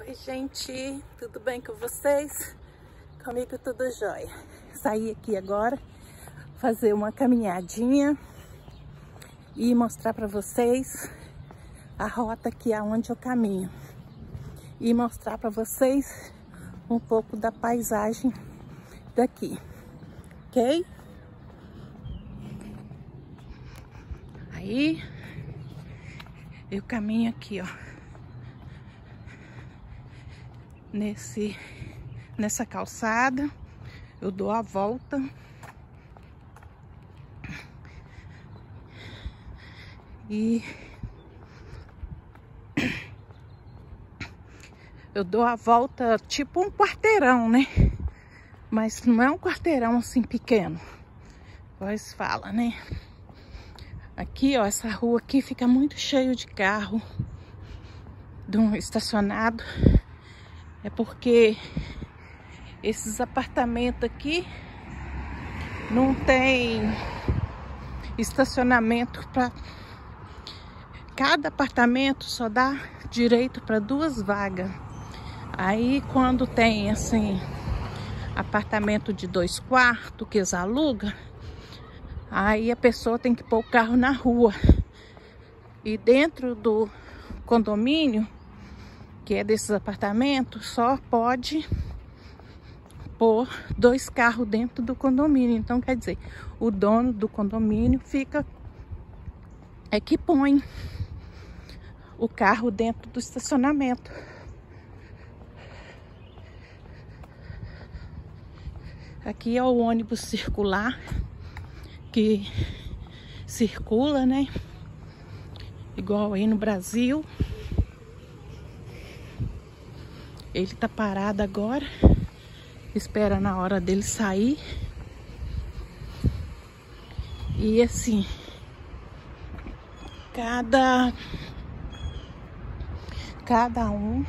Oi, gente, tudo bem com vocês? Comigo tudo jóia. Saí aqui agora, fazer uma caminhadinha e mostrar para vocês a rota aqui aonde eu caminho. E mostrar para vocês um pouco da paisagem daqui, ok? Aí, eu caminho aqui, ó nesse, nessa calçada. Eu dou a volta. E eu dou a volta tipo um quarteirão, né? Mas não é um quarteirão assim pequeno. Pois fala, né? Aqui, ó, essa rua aqui fica muito cheio de carro de um estacionado é porque esses apartamentos aqui não tem estacionamento para cada apartamento só dá direito para duas vagas. Aí quando tem assim apartamento de dois quartos que eles alugam, aí a pessoa tem que pôr o carro na rua. E dentro do condomínio que é desses apartamentos, só pode pôr dois carros dentro do condomínio. Então, quer dizer, o dono do condomínio fica é que põe o carro dentro do estacionamento. Aqui é o ônibus circular que circula, né? Igual aí no Brasil. Ele tá parado agora. Espera na hora dele sair. E assim, cada cada um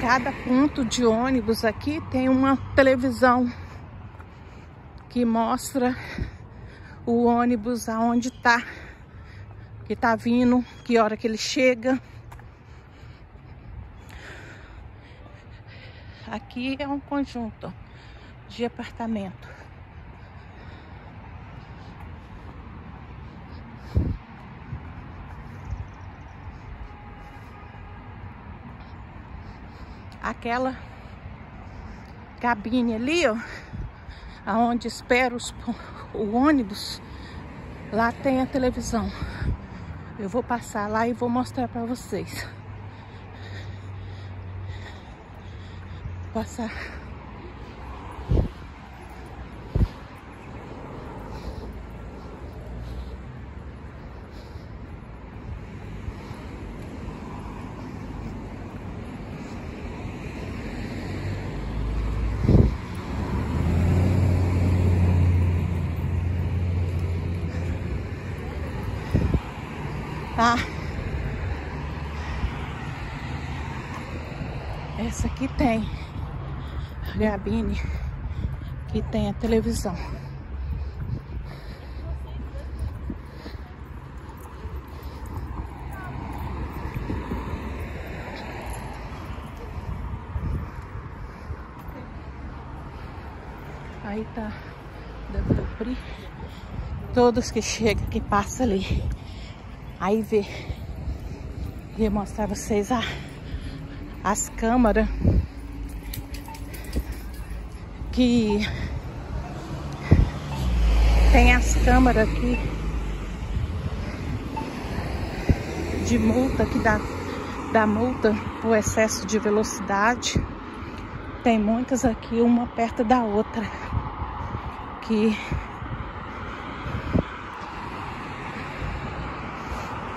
cada ponto de ônibus aqui tem uma televisão que mostra o ônibus aonde tá, que tá vindo, que hora que ele chega. Aqui é um conjunto de apartamento. Aquela cabine ali, ó, aonde espera os, o ônibus, lá tem a televisão. Eu vou passar lá e vou mostrar para vocês. Passar. Tá? Essa aqui tem gabine que tem a televisão. Aí tá dando abrir. Todos que chegam, que passa ali. Aí vê. Vou mostrar vocês a, as câmaras que tem as câmaras aqui de multa que dá, dá multa por excesso de velocidade. Tem muitas aqui, uma perto da outra, que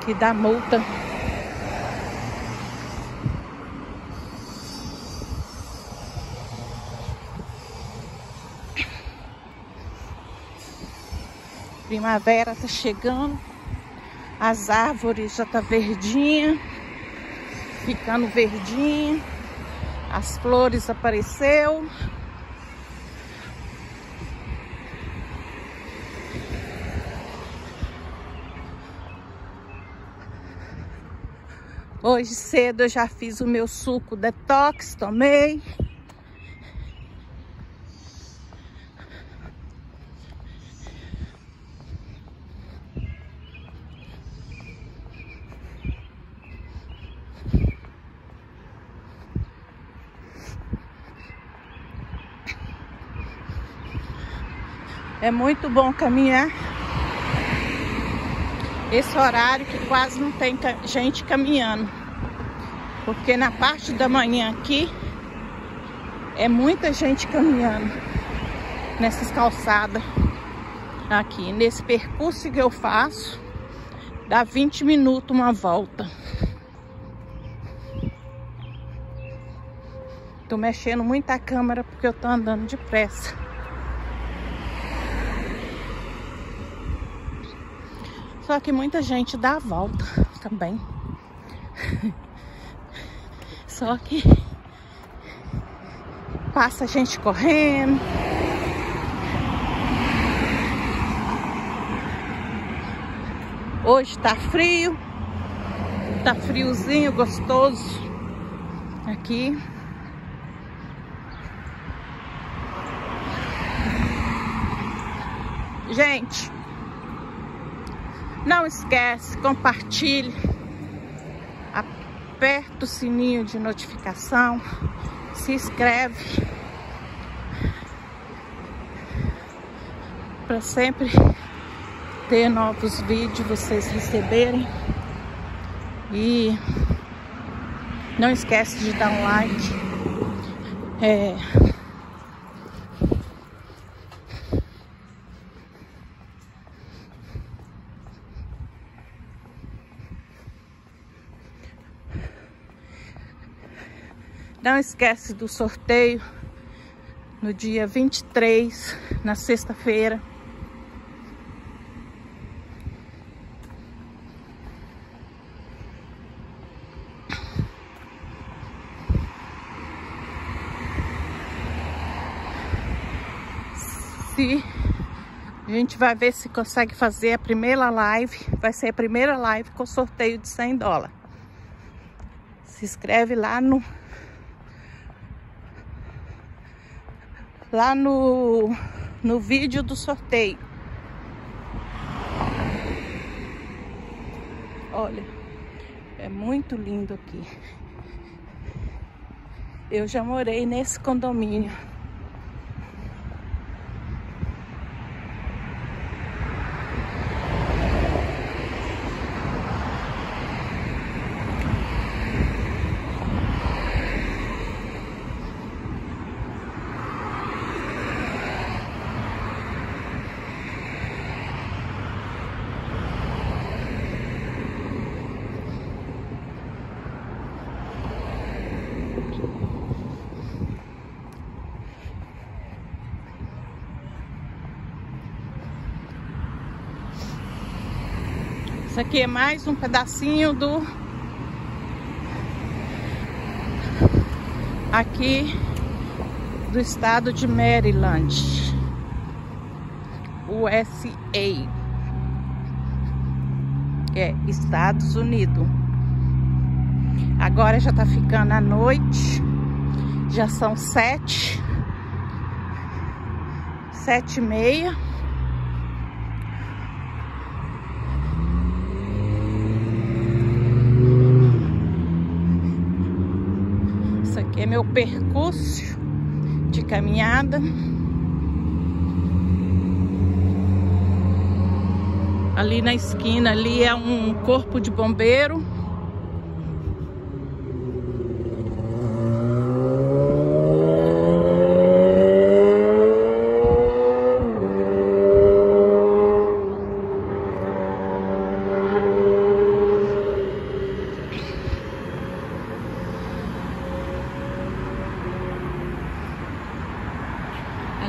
que dá multa Primavera tá chegando. As árvores já tá verdinha, ficando verdinha. As flores apareceu. Hoje cedo eu já fiz o meu suco detox, tomei. É muito bom caminhar. Esse horário que quase não tem gente caminhando. Porque na parte da manhã aqui é muita gente caminhando nessas calçadas aqui. Nesse percurso que eu faço, dá 20 minutos uma volta. Tô mexendo muito a câmera porque eu tô andando depressa. Só que muita gente dá a volta também. Só que passa gente correndo. Hoje tá frio. Tá friozinho, gostoso. Aqui. Gente, não esquece, compartilhe, aperta o sininho de notificação, se inscreve para sempre ter novos vídeos vocês receberem e não esquece de dar um like. É, Não esquece do sorteio no dia 23, na sexta-feira. Se a gente vai ver se consegue fazer a primeira live, vai ser a primeira live com sorteio de 100 dólares. Se inscreve lá no lá no, no vídeo do sorteio. Olha, é muito lindo aqui. Eu já morei nesse condomínio. Isso aqui é mais um pedacinho do... Aqui do estado de Maryland. USA. É, Estados Unidos. Agora já tá ficando a noite. Já são sete. Sete e meia. É meu percurso de caminhada. Ali na esquina ali é um corpo de bombeiro.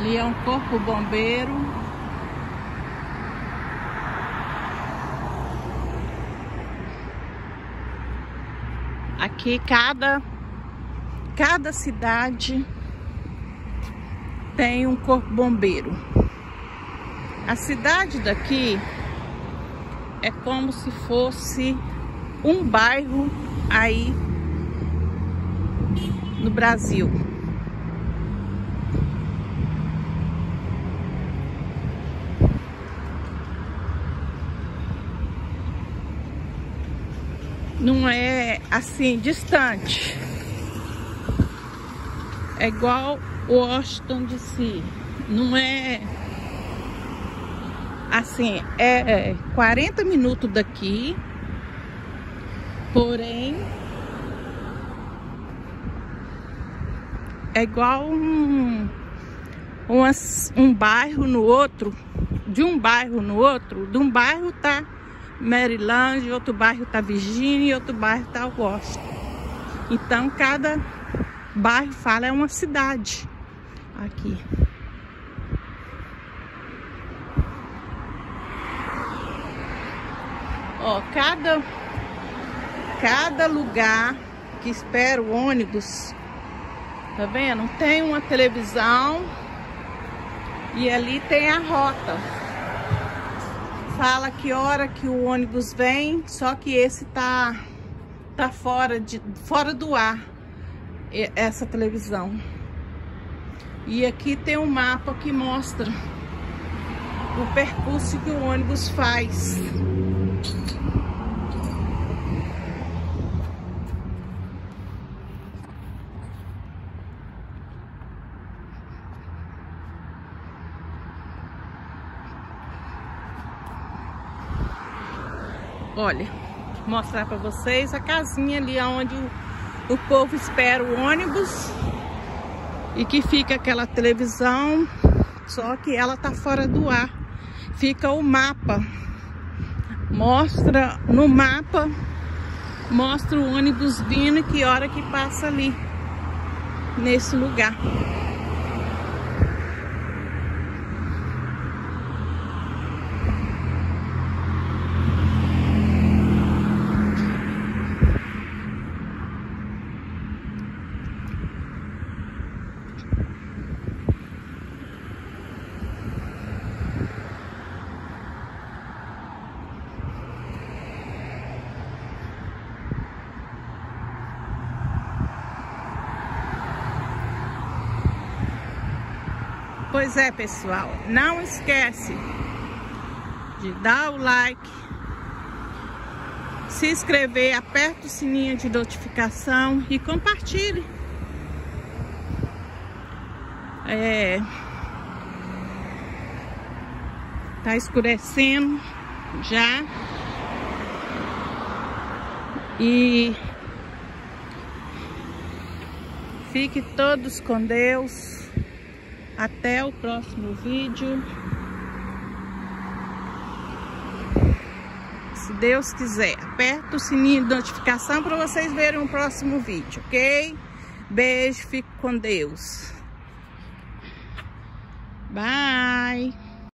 Ali é um corpo bombeiro. Aqui cada cada cidade tem um corpo bombeiro. A cidade daqui é como se fosse um bairro aí no Brasil. Não é assim distante. É igual Washington DC. Não é assim, é 40 minutos daqui, porém é igual um, um, um bairro no outro, de um bairro no outro, de um bairro tá Maryland, outro bairro tá Virginia e outro bairro tá Washington. Então cada bairro fala é uma cidade aqui. Ó, cada cada lugar que espera o ônibus Tá vendo? Tem uma televisão e ali tem a rota. Fala que hora que o ônibus vem, só que esse tá tá fora de fora do ar essa televisão. E aqui tem um mapa que mostra o percurso que o ônibus faz. Olha, mostrar para vocês a casinha ali onde o, o povo espera o ônibus e que fica aquela televisão, só que ela tá fora do ar. Fica o mapa. Mostra no mapa, mostra o ônibus vindo e que hora que passa ali nesse lugar. Pois é, pessoal, não esquece de dar o like, se inscrever, aperta o sininho de notificação e compartilhe. É, tá escurecendo já. E fique todos com Deus. Até o próximo vídeo. Se Deus quiser, aperta o sininho de notificação para vocês verem o próximo vídeo, ok? Beijo, fico com Deus. Bye!